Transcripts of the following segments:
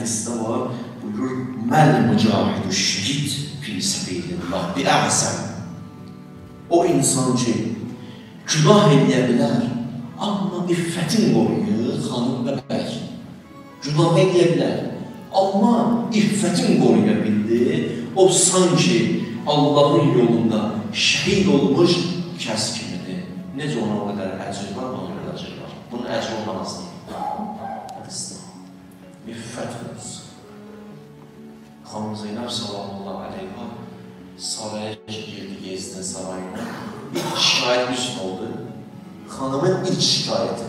hədisdə var, buyurur, Məl mücahidü şəhid fi səbilillah bi əqsən. O insan ki, günah edə bilər, amma iffətin qoruyur, xanım və bəy. Günah edə bilər, amma iffətin qoruya bildi, o sanki Allahın yolunda şəhid olmuş kəs kimidir. Necə ona o qədər əcr var, ona qədər əcr var. Bunun əcr olmaz Zeynəb sallallahu aleyha saraya girdi Yezdin sarayına. İlk şikayət üstün oldu. Xanımın ilk şikayəti.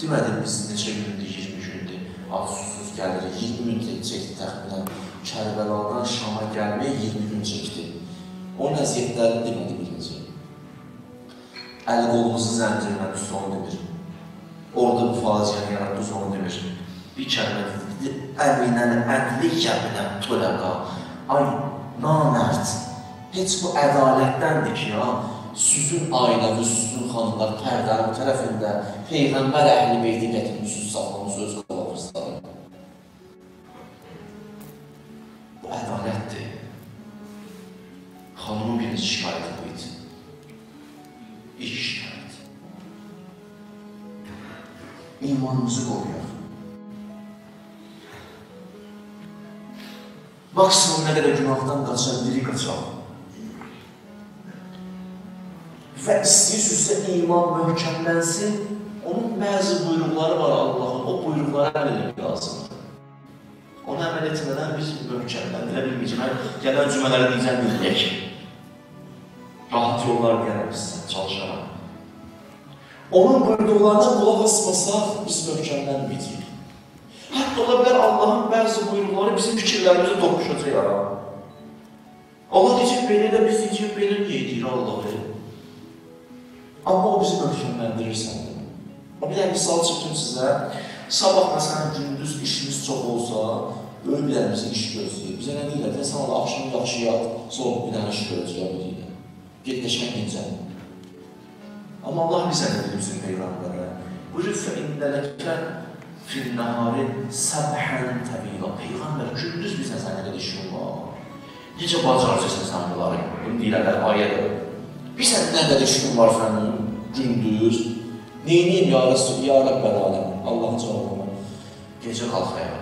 Demədim biz neçə gündür, 20 gündür, az susuz gəlirik, 20 gün çəkdi təxminən. Kərbəladan Şama gəlməyə 20 gün çəkdi. Onun əziyyətlərini demədi birinci. Əli qolumuzu zəncirlə üstü onu demir. Orada bu faciəni yaratdınız onu demir. Bir kəlmə dedi, əminən ədli kəbinə tüləqa. Ay, namərd, heç bu ədalətdəndir ki, ya, süzün ailəvi, süzün xanımlar pərdənin tərəfində Peyğəmbər əhli beydi gətirmişsiniz, saxlamışsınız öz qavafızları. Bu ədalətdir. Xanımın birinci şikayəti bu idi. İlk şikayət. İmanımızı qoruyaq. Qədər günahdan qaçar, biri qaçar. Və istəyirsinizsə iman möhkəmlənsin, onun bəzi buyruqları var Allahın, o buyruqları əməl etmək lazımdır. Onu əməl etmədən biz möhkəmləndirə bilməyəcək. Gələn cümələri deyəcəm, bilməyək. Rahat yollar deyərəm sizə, çalışaram. Onun buyruqlarına qulaq asmasaq, biz möhkəmlənməyəcəyik. Hətta ola bilər Allahın bəzi buyruqları bizim fikirlərimizi toqquşacaq yara. Allah deyəcək, belə də biz deyəcək, belə niyə deyir Allahı? Amma o bizi möhkəmləndirir səndə. Bir də misal çəkim sizə. Sabah məsələn gündüz işimiz çox olsa, böyük bir dənəmizin iş gözləyir. Bizə nə deyirlər? Sən Allah axşam yaxşı yat, sonra bir dənə iş görəcək deyirlər. Get qəşəng incən. Amma Allah bizə nə deyir bizim Peyğəmbərə? Buyurur, fə indələkə fil nəhari səbhən təbila. Peyğəmbər, gündüz bizə sən nə qədər işin var. Necə bacaracaqsan sən bunları? Bunu deyirlər, ayədir. Bizə nə qədər işin var sənin gündüz? Neyniyim ya Resul, ya Rəbbər aləm? Allahın cavabına. Gecə qalx ayağa.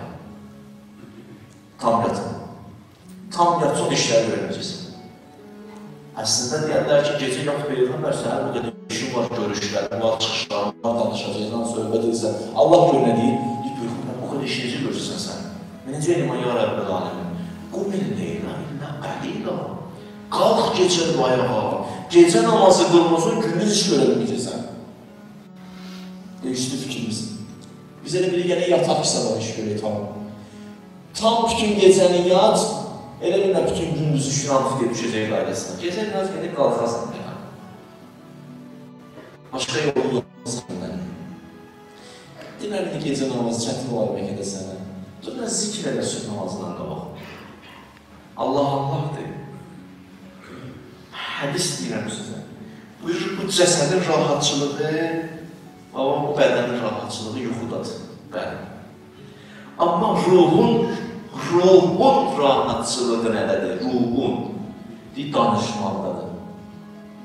Tam yatın. Tam yat, çox işlər görməyəcəksən. Əslində deyərlər ki, gecə yox Peyğəmbər səhər bu qədər işin var, görüşlər, var, çıxışlar, var, danışacaqsan, söhbət edirsən. Allah gör nə deyir? Deyir, Peyğəmbər, bu qədər işinizi görürsən sən. Necə elmə ya Rəbbə aləmin? Qumil leyla illə qəlila. Qalx gecə ayağa. Gecə namazı qılmazın, gündüz iş görə bilməyəcəksən. Değişdi fikrimiz. Biz elə biri gələ yataq ki, sabah iş görək, tamam. Tam bütün gecəni yat, elə də bütün gündüzü şüranlıq gedib düşəcək ailəsinə. Gecə biraz gedib qalxasan. Başqa yolu yoxsan mənim. Deməli, gecə namazı çətin olar bəlkə də sənə. Mən zikr elə sübh namazından qabaq. Allah Allahdır. Hədis deyirəm sizə. Buyurur, bu cəsədin rahatçılığı, amma bu bədənin rahatçılığı yuxudadır. Bəli. Amma ruhun, ruhun rahatçılığı nədədir? Ruhun. Deyir, danışmaqdadır.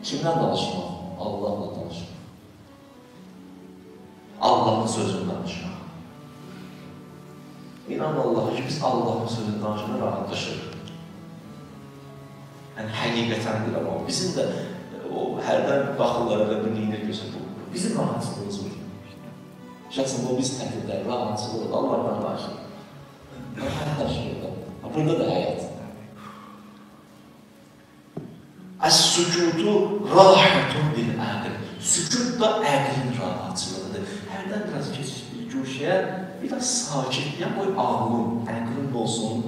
Kimdən danışmaq? Allahla. Allahın sözünü danışmaq. İnan Allah'a ki, biz Allahın sözünü danışmaya rahatlaşırıq. Yəni, həqiqətən deyirəm, amma bizim də o hərdən baxırlar və bu neyinir görsə, bu bizim rahatsızlığımız olur. Şəxsən o biz təqdirdə rahatsızlıq Allahdan danışır. Rahat danışır da. Burada da həyat. Əs-sücudu rahatun bil əql. Sükut da əqlin rahatçılığıdır. Hərdən biraz keçir bir köşəyə, biraz sakitliyə qoy ağlın, əqlin olsun,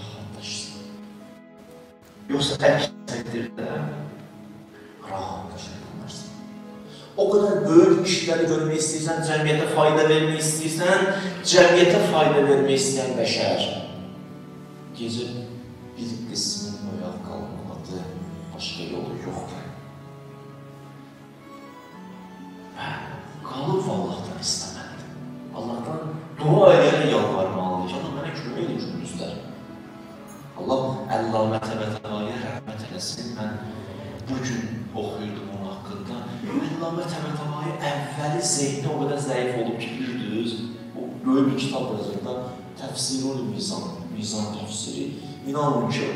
rahatlaşsın. Yoxsa əks təqdirdə rahatlaşarsın. O qədər böyük işləri görmək istəyirsən, cəmiyyətə fayda vermək istəyirsən, cəmiyyətə fayda vermək istəyən bəşər. Gecə bir qismin oyaq qalmadı, başqa yolu yoxdur. Allah Təbətəvaya rəhmət eləsin. Mən bugün oxuyurdum onun haqqında. Allah Təbətəvaya əvvəli zehni o qədər zəif olub ki, bilirdiniz, o böyük bir kitab yazırdı, təfsirul mizan, mizan təfsiri. İnanın ki,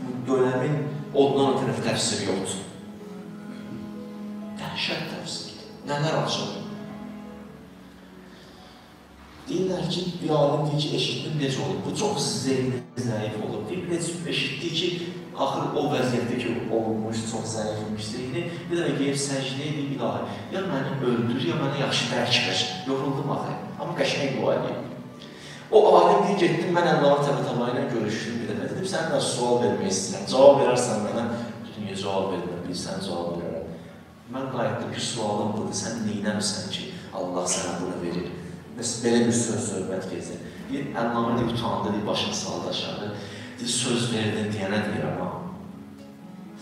bu dönəmin ondan ötürü təfsiri yoxdur. Dəhşət təfsirdir. Nələr açılır? Deyirlər ki, bir alim deyir ki, eşitdim necə olub. Bu çox zehni zəif olub. Deyir, necə eşitdi ki, axır o vəziyyətdə ki, olmuş, çox zəifmiş zehni. Bir dənə qeyb səcdə edib ilahi. Ya məni öldür, ya mənə yaxşı dərk ver. Yoruldum axı. Amma qəşəng dua edeyim. O alim deyir, getdim, mən Allah təbətəba ilə görüşdüm bir dəfə. Dedim, sən nə sual vermək istəyirəm. Cavab verərsən mənə, dünya cavab vermə, bilsən cavab verərəm. Mən qayıtdım ki, sualım budur, sən neynəmirsən ki, Allah sənə bunu verir. Məsələn, belə bir söz söhbət gezir. Bir Əllamə deyib, utandı, deyib, başını saldı aşağı. Deyir, söz verdin deyənə deyirəm, ha.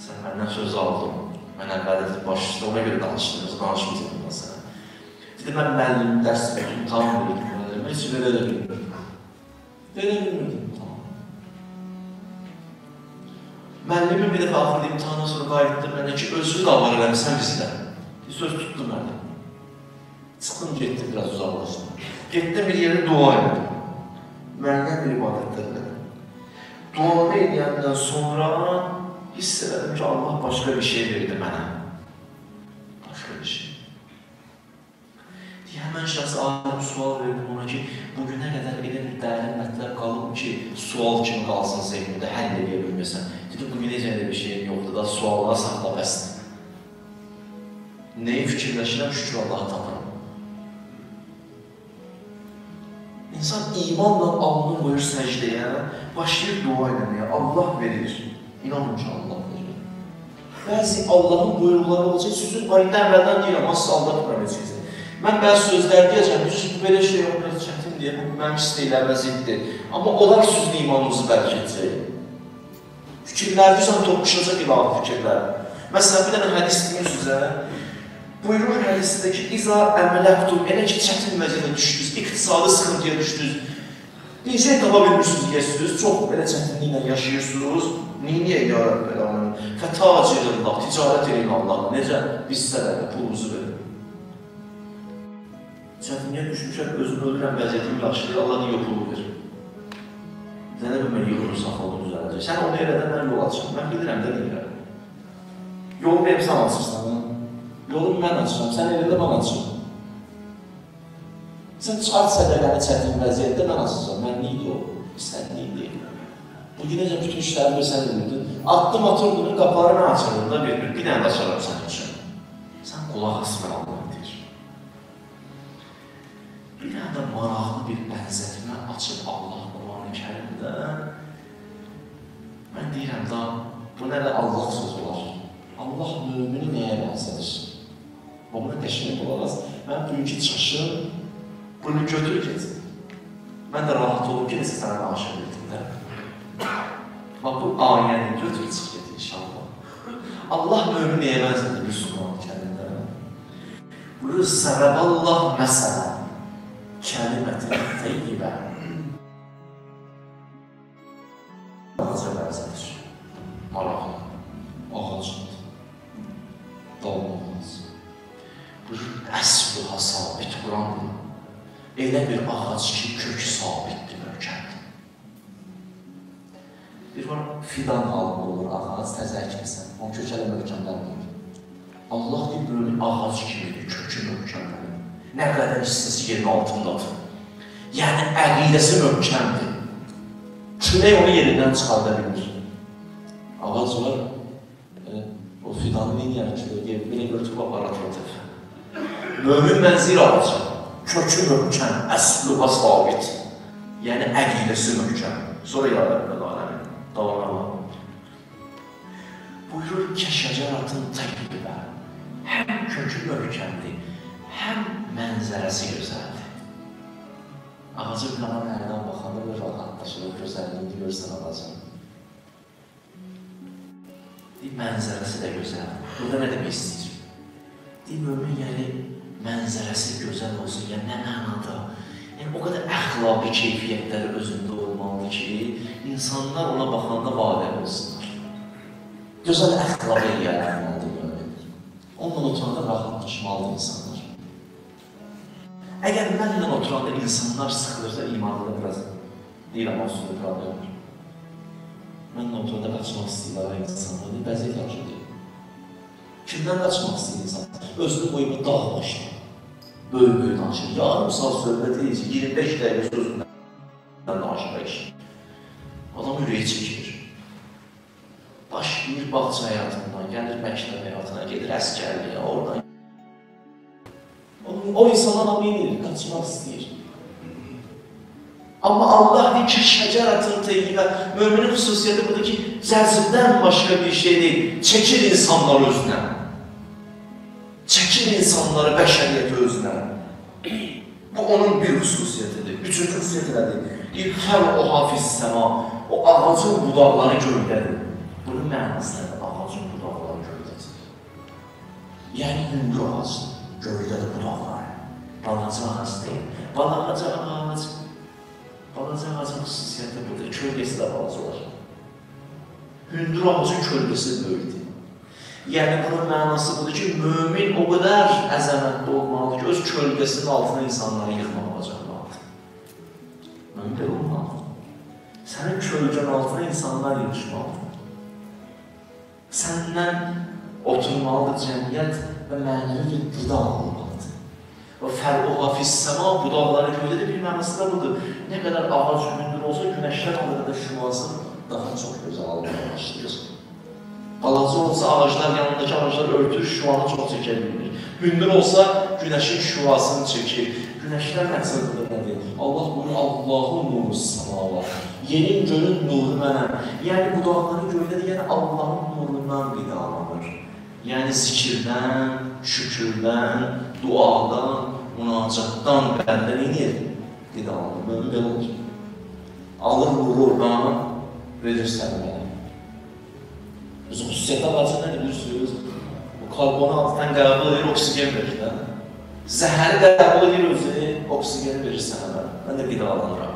Sən məndən söz aldın. Mən əvvəldə baş üstə ona görə danışdım, özü danışmayacaqdım da sənə. Dedi, mən müəllim dərs verirdim, tam verirdim. Mən heç verə də bilmirdim. Verə bilmirdim. Müəllimin bir dəfə axırda imtihandan sonra qayıtdı mənə ki, özünü də var eləmişsən bizdən. Bir söz tutdu mənə. Çıxdım, getdim, biraz uzaqlaşdım. Getdim bir yerə dua etdim. Müəyyən bir ibadətlərdə. Duanı edəndən sonra hiss elədim ki, Allah başqa bir şey verdi mənə. Başqa bir şey. Həmən şəxs alim sual verdim ona ki, bugünə qədər elə bir dərin mətləb qalıb ki, sual kimi qalsın zehnində, həll edə bilməsən. Dedim, bugün necə elə bir şeyim yoxdur da, suallara saxla bəsdir. Nəyi fikirləşirəm, şükür Allaha tapıram. İnsan imanla alnını qoyur səcdəyə, başlayır dua eləməyə. Allah verir. İnanın ki, Allah verir. Bəzi Allahın buyruqları olacaq, sizin ayında əvvəldən deyirəm, aldatmıram heç kəsə. Mən bəzi sözlər deyəcəm, düz belə şey yox, biraz çətin deyə, bu mənim istəklərimə ziddir. Amma onlar sizin imanınızı bərk edəcək. Fikirlərinizlə toqquşacaq ilahi fikirlər. Məsələn, bir dənə hədis deyim sizə. Buyurur hədisdə ki, İza əmələktum, elə ki, çətin vəziyyətə düşdünüz, iqtisadi sıxıntıya düşdünüz, bir şey tapa bilmirsiniz, yersiniz, çox belə çətinliklə yaşayırsınız, neyniyə ya Rəbbəl aləmin? Fətacirullah, ticarət edin Allah, necə biz sənədə pulumuzu verin. Çətinliyə düşmüşəm, özümü ölürəm, vəziyyətimi yaxşıdır, Allah niyə pulu verir? Sənə bir mən yolunu saxladım düzələcək. Sən onu elədən mən yol açım, mən bilirəm də deyirəm. Yolu benim sən açırsan, Yolumu mən açıram, sən elində mən açıram. Sən çıxart sədəqəni çətin vəziyyətdə mən açacam. Mən neydi o? İstənliyi deyil. Bugün necə bütün işlərimi sən edirdin. Atdım atırdın, qapıları mən açırdım da bir, bir, dənə də açarım sən üçün. Sən qulaq asmır Allah deyir. Bir dənə də maraqlı bir bənzətmə açıb Allah Quran-ı kərimdə mən deyirəm da bu nə də Allah sözü olar. Allah mümini nəyə bənzədir? Buna qəşəng olaraq, mən bugünkü çıxışım bunu götür get. Mən də rahat olum ki, necə sənə danışa bildim də. Bax, bu ayəni götür çıx get inşallah. Allah mömin nəyə bənzədir Müslüman kəlimdə? Buyurur, Sərəballah məsələ kəlimətin fidan halında olur ağac, təzə əkmirsən, onun kökü elə möhkəmlənmir. Allah deyir, böyle ağac kimidir, kökü möhkəmlənir. Nə qədər hissəsi yerin altındadır. Yəni, əqidəsi möhkəmdir. Külək onu yerindən çıxarda bilir. Ağac var, e, o fidanı neyin ki, belə götürüb aparat atır. Mömin mənzil ağacı kökü möhkəm, əsluha sabit. Yəni əqidəsi möhkəm. Sonra ya Rəbbəl Allah. Buyurur ki, şəcəratın təqibə. Həm kökü möhkəmdir, həm mənzərəsi gözəldir. Ağacı bir ana ərdən baxanda bir rahatlaşır, gözəlliyini görsən ağacın. Deyir, mənzərəsi də gözəldir. Burada nə demək istəyir? Deyir, mömin yəni mənzərəsi gözəl olsun, yəni nə mənada? Yəni o qədər əxlaqi keyfiyyətləri özündə olmalıdır olmalıdır ki, insanlar ona baxanda vadər olsunlar. Gözəl əxlaq eləyənlərdir mömin. Onunla oturanda rahatlaşmalıdır insanlar. Əgər mənlə oturanda insanlar sıxılırsa, imanında biraz deyirəm, o sürü problem var. Mənlə oturanda qaçmaq istəyirlər insanlar, bəzi yaxşı deyil. Kimdən qaçmaq istəyir insan? Özünü qoyub dağ başına. Böyük-böyük danışır. Yarım saat söhbət edəcək, 25 dəqiqə sözündən danışır iş. Adam ürəyi çəkir. Başlayır bağça həyatından, gəlir məktəb həyatına, gedir əskərliyə, oradan. O, insanlar hamı edir, qaçmaq istəyir. Amma Allah deyir ki, şəcərətın teyyibə, müminin xüsusiyyəti budur ki, cəzbdən başqa bir şey deyil, çəkir insanlar özünə. Çəkir insanları, bəşəriyyəti özünə. Bu onun bir xüsusiyyətidir. Üçüncü xüsusiyyəti nədir? Deyir, fəl o hafiz səma, o ağacın budaqları göydədir. Bunun mənası nədir? Ağacın budaqları göydədir. Yəni, hündür ağac göydədir budaqları. Balaca ağac deyil. Balaca ağac, balaca ağacın xüsusiyyəti budur. Kölgəsi də balaca olur. Hündür ağacın kölgəsi böyükdür. Yəni, bunun mənası budur ki, mümin o qədər əzəmətli olmalıdır ki, öz kölgəsinin altına insanları yıxmaq bacarmalıdır. Belə olmalıdır. Sənin kölgən altına insanlar yığışmalıdır. Səndən oturmalıdır cəmiyyət və mənəvi bir qida olmalıdır. Və fərquha fissəma budaqları göydə bir mənası da budur. Nə qədər ağac hündür olsa, günəşdən o qədər şüması daha çox gözəl almaya başlayır. Balaca olsa ağaclar yanındakı ağaclar örtür, şüvanı çox çəkə bilmir. Hündür olsa günəşin şüvasını çəkir. Günəşlər məqsədidir nədir? Allah buyurur, Allahın nuru səmava. Yerin gölün nuru mənəm. Yəni bu dağları göylədir, yəni Allahın nurundan qidalanır. Yəni zikirdən, şükürdən, duadan, münacatdan bəndə neyir? Qidalanır. Mömin belə olur. Alır nuru oradan, verir sənə mənə. Biz xüsusiyyətə qarşı nə bilirsiniz? Bu karbonatdan qəbul edir, oksigen verir də. Zəhəri qəbul edir özü, oksigeni verir sənə mən. Mən də qidalanıram.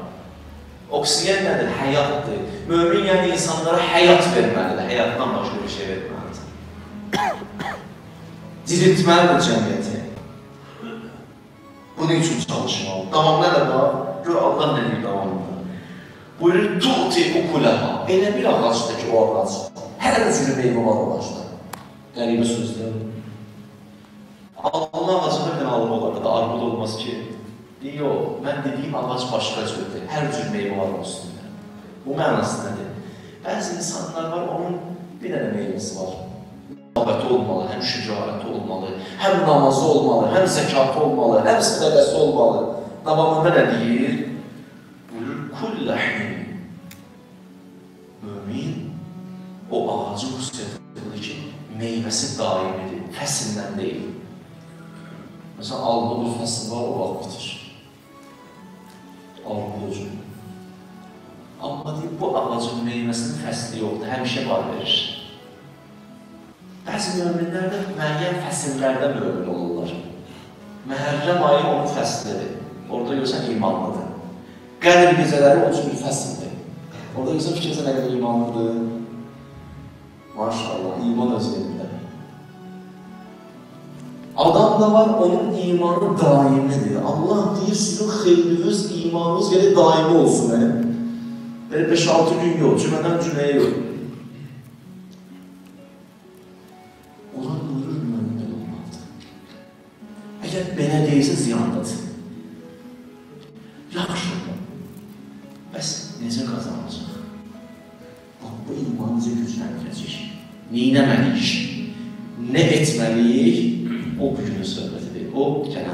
Oksigen nədir? Həyatdır. Mömin yəni insanlara həyat verməlidir, həyatdan başqa bir şey verməlidir. Diriltməlidir cəmiyyəti. Bunun üçün çalışmalı. Davamlı da var. Gör Allah nə deyir davamında. Buyurur, tuğti ukulaha. Elə bir ağacdır ki, o ağac. Hər cür meyvə var o ağacda. Qəribə sözdür. Allah ağacında bir alım olar da armud olmaz ki. Yox, mən dediyim ağac başqa cürdür. Hər cür meyvə var onun üstündə. Bu mənası nədir? Bəzi insanlar var, onun bir dənə meyvəsi var. Məhabəti olmalı, həm şücaəti olmalı, həm namazı olmalı, həm zəkatı olmalı, həm sədəqəsi olmalı. Davamında nə deyir? Buyurur, kulləhmin. Mömin o ağacın xüsusiyyətidir ki, meyvəsi daimidir, fəsildən deyil. Məsələn, aldığı fəsil var, o vaxt bitir. Aldığı Amma deyir, bu ağacın meyvəsinin fəsli yoxdur, həmişə var verir. Bəzi möminlər də müəyyən fəsillərdə mömin olurlar. Məhərrəm ayı onun fəslidir. Orada görsən imanlıdır. Qədr gecələri onun üçün fəsildir. Orada görsən fikirsə nə qədər imanlıdır. Maşallah, iman özlüyündə. Adam da var, onun imanı daimidir. Allah deyir, sizin xeyriniz, imanınız gəlir daimi olsun. Mənim. Belə 5-6 gün yox, cümədən cüməyə yox. Onlar buyurur mümin olmalıdır. Əgər belə deyilsə ziyandadır. Yaxşı. Bəs necə qazanacaq? Bax, bu imanı necə gücləndirəcək? Neynəməliyik? Nə etməliyik? O bugünün söhbətidir. O gələn cümlə inşallah. Elhamdülillah.